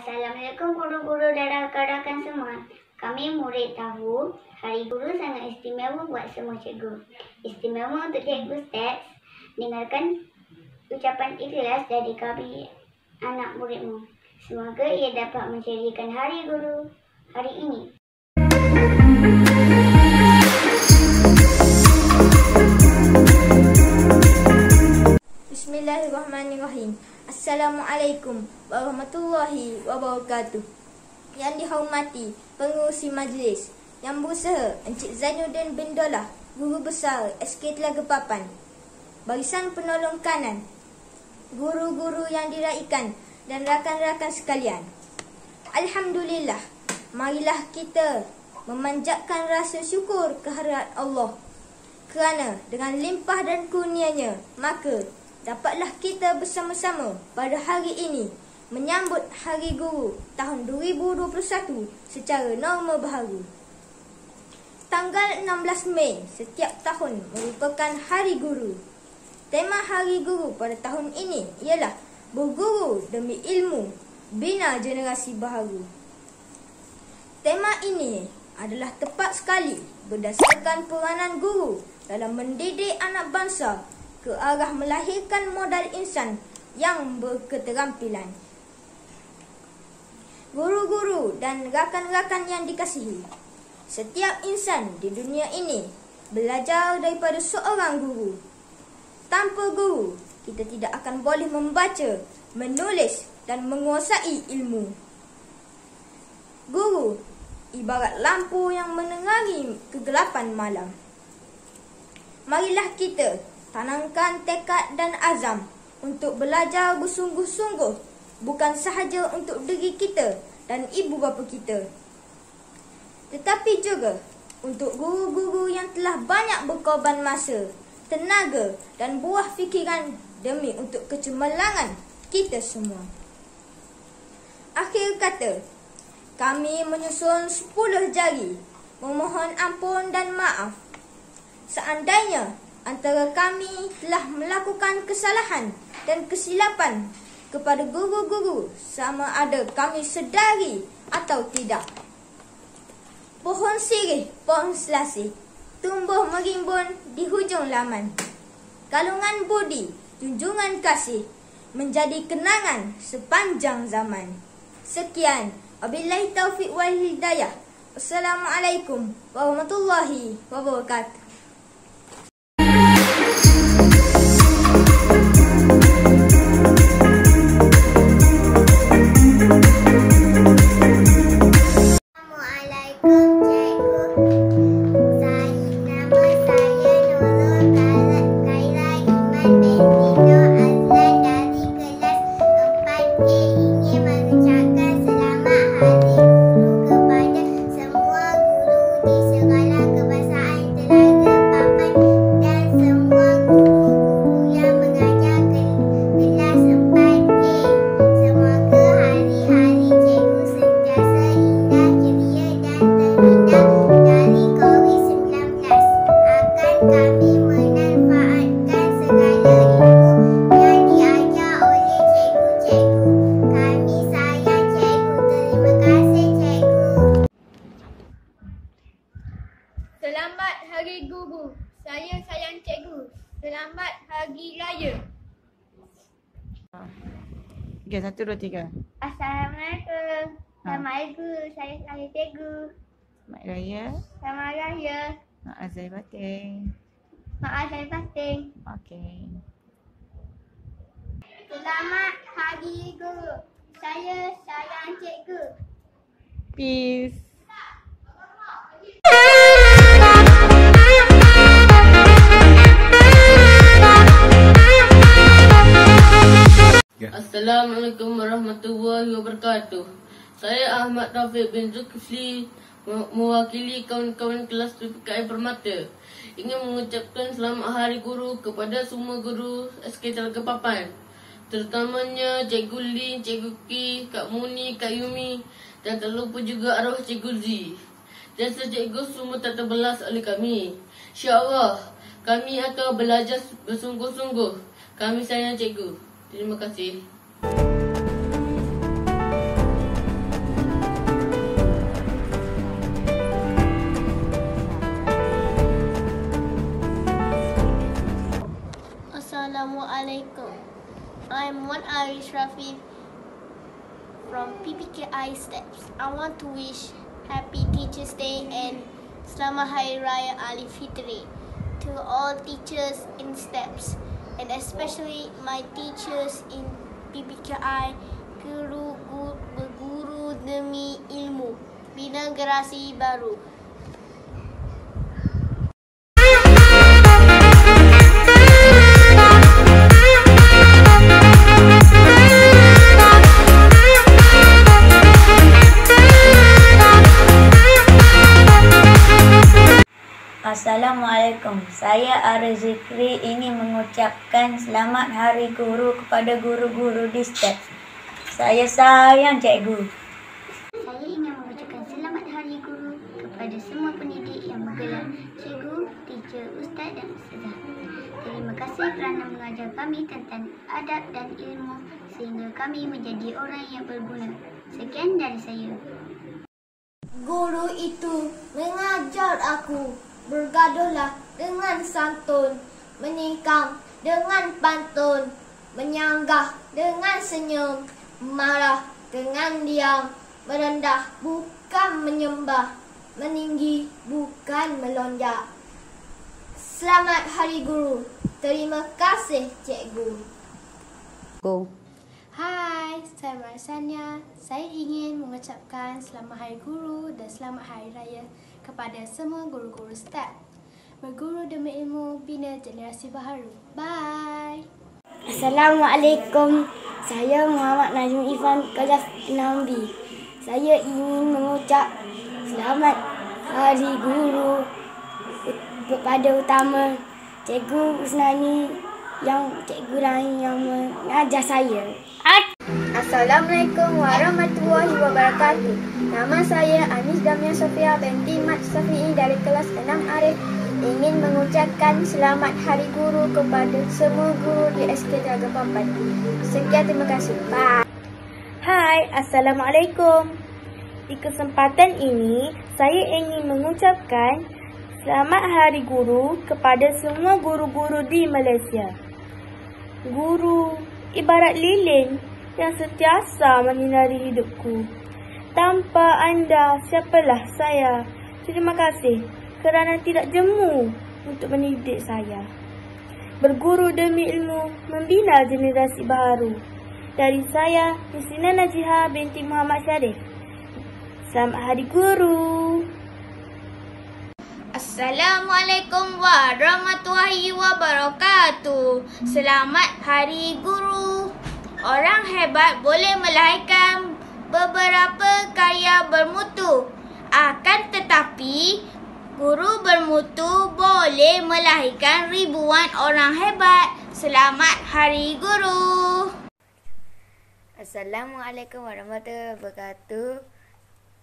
Assalamualaikum guru-guru dan rakan-rakan semua. Kami murid tahu Hari Guru sangat istimewa buat semua cikgu. Istimewa untuk cikgu Stats. Dengarkan ucapan ikhlas dari kami anak muridmu. Semoga ia dapat menceriakan Hari Guru hari ini. Bismillahirrahmanirrahim. Assalamualaikum warahmatullahi wabarakatuh. Yang dihormati pengurusi majlis, yang berusaha Encik Zainuddin bin Dolah, guru besar SK Telaga Papan. Barisan penolong kanan, guru-guru yang diraikan dan rakan-rakan sekalian. Alhamdulillah, marilah kita memanjatkan rasa syukur kehadirat Allah kerana dengan limpah dan kurnianya, maka dapatlah kita bersama-sama pada hari ini menyambut Hari Guru tahun 2021 secara norma baharu. Tanggal 16 Mei setiap tahun merupakan Hari Guru. Tema Hari Guru pada tahun ini ialah Berguru demi ilmu, bina generasi baharu. Tema ini adalah tepat sekali berdasarkan peranan guru dalam mendidik anak bangsa ke arah melahirkan modal insan yang berketerampilan. Guru-guru dan rakan-rakan yang dikasihi, setiap insan di dunia ini belajar daripada seorang guru. Tanpa guru, kita tidak akan boleh membaca, menulis dan menguasai ilmu. Guru ibarat lampu yang menengari kegelapan malam. Marilah kita tanamkan tekad dan azam untuk belajar bersungguh-sungguh bukan sahaja untuk diri kita dan ibu bapa kita. Tetapi juga untuk guru-guru yang telah banyak berkorban masa, tenaga dan buah fikiran demi untuk kecemerlangan kita semua. Akhir kata, kami menyusun sepuluh jari memohon ampun dan maaf seandainya antara kami telah melakukan kesalahan dan kesilapan kepada guru-guru sama ada kami sedari atau tidak. Pohon sirih, pohon selasih, tumbuh merimbun di hujung laman. Kalungan budi, junjungan kasih, menjadi kenangan sepanjang zaman. Sekian, wabillahi taufiq wal hidayah. Assalamualaikum warahmatullahi wabarakatuh. Okay, satu, dua, tiga. Assalamualaikum. Selamat Hari Guru. Saya saya cikgu. Selamat Raya. Selamat Raya. Mak Azai Batin. Maaf saya fasting. Okay. Selamat Hari Guru. Saya sayang cikgu. Peace. Assalamualaikum warahmatullahi wabarakatuh. Saya Ahmad Taufik bin Zulkifli me- mewakili kawan-kawan kelas PPKI Permata. Ingin mengucapkan selamat hari guru kepada semua guru SK Telaga Papan. Terutamanya Cikgu Lin, Cikgu Ki, Kak Muni, Kak Yumi dan tak lupa juga arwah Cikgu Z. Jasa cikgu semua tak terbelas oleh kami. InsyaAllah kami akan belajar bersungguh-sungguh. Kami sayang cikgu. Terima kasih. Assalamu. I'm one Irish Rafi from PPKI Steps. I want to wish Happy Teachers Day and Selamat Hari Raya Ali Fitri to all teachers in STEPS and especially my teachers in PPKI Guru Gu- Berguru Demi Ilmu Bina Generasi Baru. Assalamualaikum. Saya Ara Zikri ingin mengucapkan selamat Hari Guru kepada guru-guru di STEP. Saya sayang cikgu. Saya ingin mengucapkan selamat Hari Guru kepada semua pendidik yang bergelar cikgu, teacher, ustaz dan ustazah. Terima kasih kerana mengajar kami tentang adab dan ilmu sehingga kami menjadi orang yang berguna. Sekian dari saya. Guru itu mengajar aku bergaduhlah dengan santun, menikam dengan pantun, menyanggah dengan senyum, marah dengan diam, merendah bukan menyembah, meninggi bukan melonjak. Selamat Hari Guru. Terima kasih cikgu. Go. Hai, saya Marsania. Saya ingin mengucapkan selamat Hari Guru dan selamat Hari Raya kepada semua guru-guru STEP. Berguru demi ilmu, bina generasi baharu. Bye! Assalamualaikum. Saya Muhammad Najm Ifan kelas 6B. Saya ingin mengucap selamat Hari Guru kepada utama Cikgu Usnani yang Cikgu lain yang mengajar saya. Assalamualaikum warahmatullahi wabarakatuh. Nama saya Anis Damia Sofia binti Mat Safi'i dari kelas 6 Arif ingin mengucapkan selamat Hari Guru kepada semua guru di SK Telaga Papan. Sekian terima kasih. Bye. Hai, Assalamualaikum. Di kesempatan ini, saya ingin mengucapkan Selamat Hari Guru kepada semua guru-guru di Malaysia. Guru ibarat lilin yang sentiasa menyinari hidupku. Tanpa anda, siapalah saya? Terima kasih kerana tidak jemu untuk mendidik saya. Berguru demi ilmu, membina generasi baru. Dari saya, Nisrina Najiha binti Muhammad Syarif. Selamat Hari Guru. Assalamualaikum warahmatullahi wabarakatuh. Selamat Hari Guru. Orang hebat boleh melahirkan beberapa karya bermutu. Akan tetapi, guru bermutu boleh melahirkan ribuan orang hebat. Selamat Hari Guru. Assalamualaikum warahmatullahi wabarakatuh.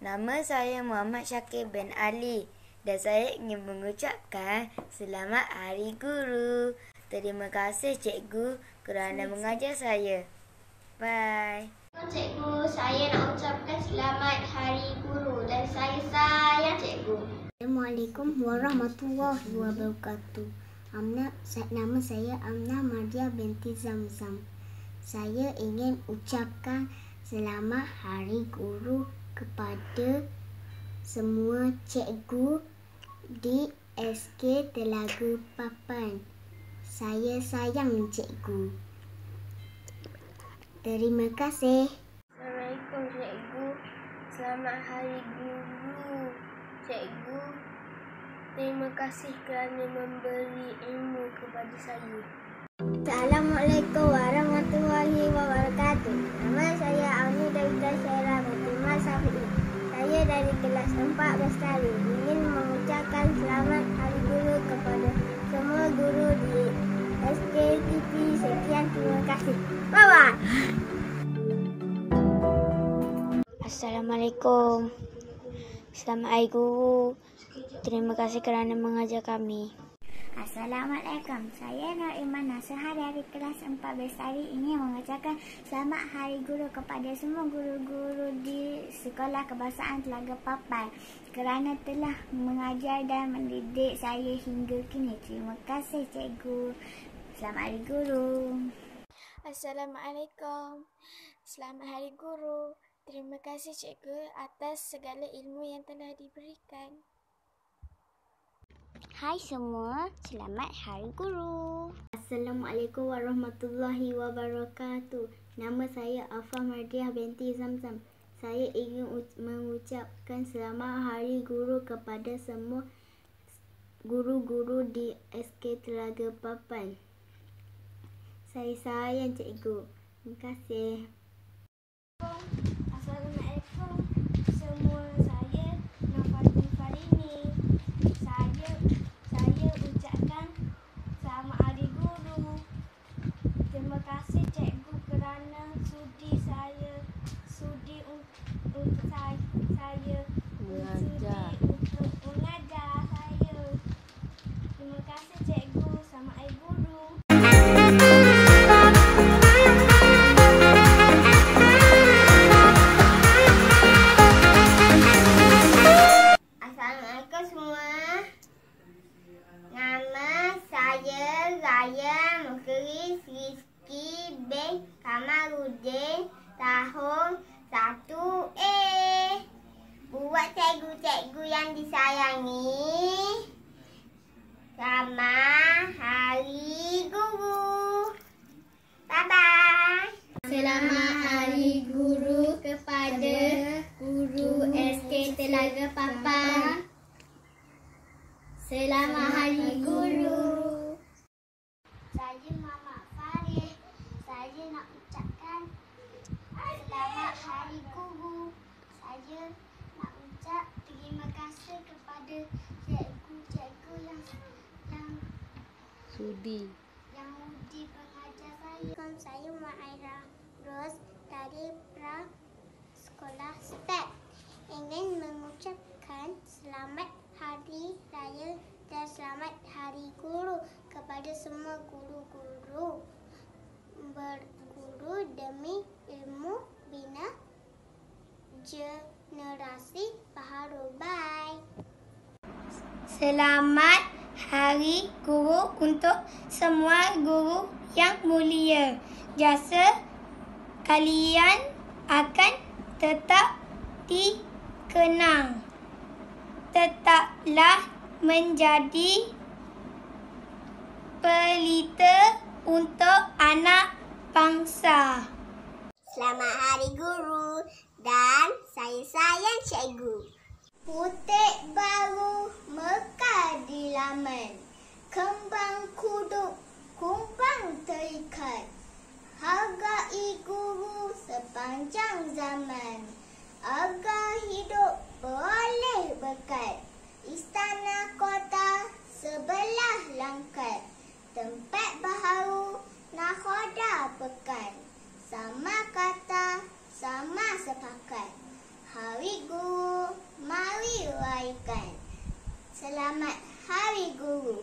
Nama saya Muhammad Syakir bin Ali dan saya ingin mengucapkan selamat Hari Guru. Terima kasih cikgu kerana mengajar saya. Bye. Cikgu, saya nak ucapkan selamat Hari Guru dan saya sayang cikgu. Assalamualaikum warahmatullahi wabarakatuh. Amna, nama saya Amna Mardia binti Zamzam. Saya ingin ucapkan selamat Hari Guru kepada semua cikgu di SK Telaga Papan. Saya sayang cikgu. Terima kasih. Assalamualaikum cikgu. Selamat Hari Guru. Cikgu, terima kasih kerana memberi ilmu kepada saya. Assalamualaikum warahmatullahi wabarakatuh. Nama saya Auni Davida Syara binti Mat Safi'i. Saya dari kelas 4 Bestari ingin mengucapkan selamat Hari Guru kepada semua guru di SKTP. Sekian terima kasih. Bye. Assalamualaikum. Selamat Hari Guru. Terima kasih kerana mengajar kami. Assalamualaikum. Saya Nur Iman Nasuha dari kelas 4 Bestari ingin mengucapkan selamat Hari Guru kepada semua guru-guru di Sekolah Kebangsaan Telaga Papan kerana telah mengajar dan mendidik saya hingga kini. Terima kasih cikgu. Selamat Hari Guru. Assalamualaikum. Selamat Hari Guru. Terima kasih cikgu atas segala ilmu yang telah diberikan. Hai semua, selamat Hari Guru. Assalamualaikum warahmatullahi wabarakatuh. Nama saya Afa Mardiah binti Zamzam. Saya ingin mengucapkan selamat Hari Guru kepada semua guru-guru di SK Telaga Papan. Saya sayang cikgu. Terima kasih. Tahun 1A. Buat cikgu-cikgu yang disayangi. Selamat Hari Guru. Bye-bye. Selamat Hari Guru kepada guru SK Telaga Papan. Selamat Hari Guru. Saya Mama Farid. Saya nak ucapkan selamat Hari Guru. Saya nak ucap kasih kepada cikgu-cikgu yang yang Sudi. yang uji pengajar saya. Saya Maira Ros dari pra sekolah STEP. Ingin mengucapkan selamat Hari Raya dan selamat Hari Guru kepada semua guru-guru berguru demi ilmu bina generasi baharu. Bye. Selamat Hari Guru untuk semua guru yang mulia. Jasa kalian akan tetap dikenang. Tetaplah menjadi pelita untuk anak bangsa. Selamat Hari Guru dan saya sayang cikgu. Putik baru mekar di laman. Kembang kuduk, kumbang terikat. Hargai guru sepanjang zaman. Agar hidup boleh berkat. Istana kota sebelah langkat. Tempat baharu nakhoda pekan. Sama kata, sama sepakat. Hari Guru, mari raikan. Selamat Hari Guru.